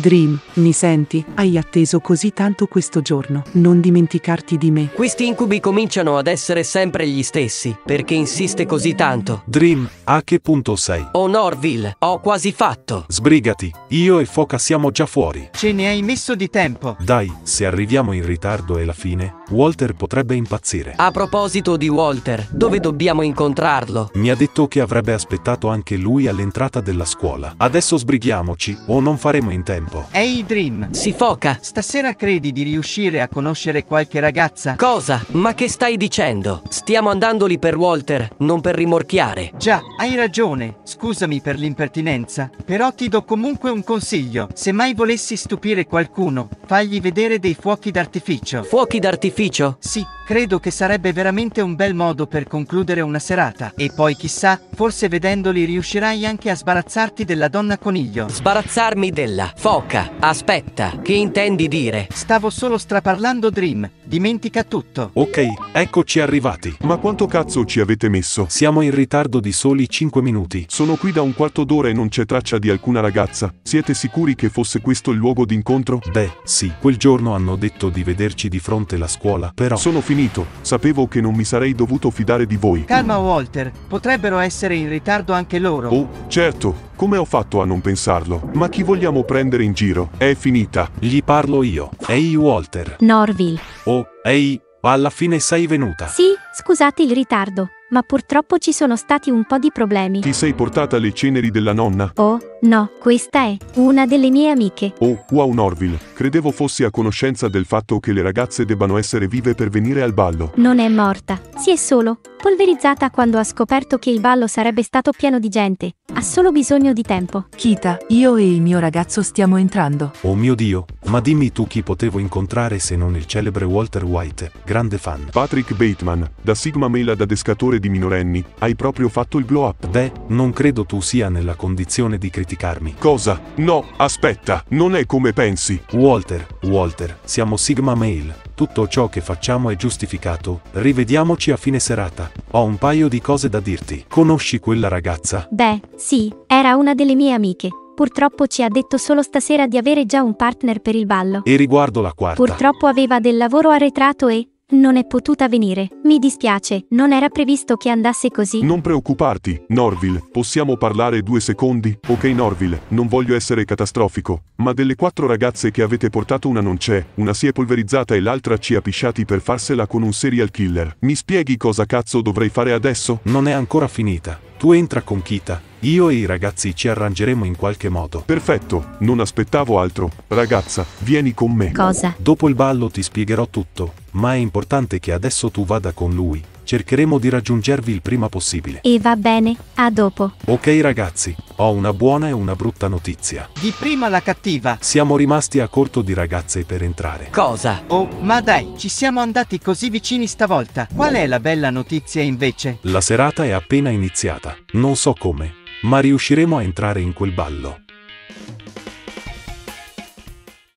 Dream, mi senti? Hai atteso così tanto questo giorno. Non dimenticarti di me. Questi incubi cominciano ad essere sempre gli stessi. Perché insiste così tanto? Dream, a che punto sei? Oh Norville, ho quasi fatto. Sbrigati, io e Foca siamo già fuori. Ce ne hai messo di tempo. Dai, se arriviamo in ritardo è la fine, Walter potrebbe impazzire. A proposito di Walter, dove dobbiamo incontrarlo? Mi ha detto che avrebbe aspettato anche lui all'entrata della scuola. Adesso sbrighiamoci, o non faremo in tempo. Ehi Dream, Si foca. stasera credi di riuscire a conoscere qualche ragazza? Cosa? Ma che stai dicendo? Stiamo andando lì per Walter, non per rimorchiare. Già, hai ragione. Scusami per l'impertinenza, però ti do comunque un consiglio. Se mai volessi stupire qualcuno, fagli vedere dei fuochi d'artificio. Fuochi d'artificio? Sì, credo che sarebbe veramente un bel modo per concludere una serata. E poi chissà, forse vedendoli riuscirai anche a sbarazzarti della donna coniglio. Sbarazzarmi della foca. Aspetta, che intendi dire? Stavo solo straparlando Dream. Dimentica tutto. Ok, eccoci arrivati. Ma quanto cazzo ci avete messo? Siamo in ritardo di soli 5 minuti. Sono qui da un quarto d'ora e non c'è traccia di alcuna ragazza. Siete sicuri che fosse questo il luogo d'incontro? Beh, sì, quel giorno hanno detto di vederci di fronte alla scuola, però... Sono finito. Sapevo che non mi sarei dovuto fidare di voi. Calma Walter, potrebbero essere in ritardo anche loro. Oh, certo. Come ho fatto a non pensarlo? Ma chi vogliamo prendere in giro? È finita. Gli parlo io. Ehi Walter. Norville. Oh, ehi, alla fine sei venuta. Sì, scusate il ritardo, ma purtroppo ci sono stati un po' di problemi. Ti sei portata le ceneri della nonna? Oh, no, questa è una delle mie amiche. Oh, wow Norville. Credevo fossi a conoscenza del fatto che le ragazze debbano essere vive per venire al ballo. Non è morta, si è solo polverizzata quando ha scoperto che il ballo sarebbe stato pieno di gente. Ha solo bisogno di tempo. Kita, io e il mio ragazzo stiamo entrando. Oh mio Dio, ma dimmi tu chi potevo incontrare se non il celebre Walter White, grande fan. Patrick Bateman, da Sigma Male ad adescatore di minorenni, hai proprio fatto il blow up. Beh, non credo tu sia nella condizione di criticarmi. Cosa? No, aspetta, non è come pensi. Walter, Walter, siamo Sigma Male. Tutto ciò che facciamo è giustificato. Rivediamoci a fine serata. Ho un paio di cose da dirti. Conosci quella ragazza? Beh, sì, era una delle mie amiche. Purtroppo ci ha detto solo stasera di avere già un partner per il ballo. E riguardo la quarta. Purtroppo aveva del lavoro arretrato e non è potuta venire. Mi dispiace, non era previsto che andasse così. Non preoccuparti, Norville, possiamo parlare due secondi? Ok Norville, non voglio essere catastrofico, ma delle quattro ragazze che avete portato una non c'è, una si è polverizzata e l'altra ci ha pisciati per farsela con un serial killer. Mi spieghi cosa cazzo dovrei fare adesso? Non è ancora finita. Tu entra con Kita. Io e i ragazzi ci arrangeremo in qualche modo. Perfetto, non aspettavo altro. Ragazza, vieni con me. Cosa? Dopo il ballo ti spiegherò tutto, ma è importante che adesso tu vada con lui. Cercheremo di raggiungervi il prima possibile. E va bene, a dopo. Ok ragazzi, ho una buona e una brutta notizia. Di prima la cattiva. Siamo rimasti a corto di ragazze per entrare. Cosa? Oh, ma dai, ci siamo andati così vicini stavolta. Qual è la bella notizia invece? La serata è appena iniziata. Non so come, ma riusciremo a entrare in quel ballo.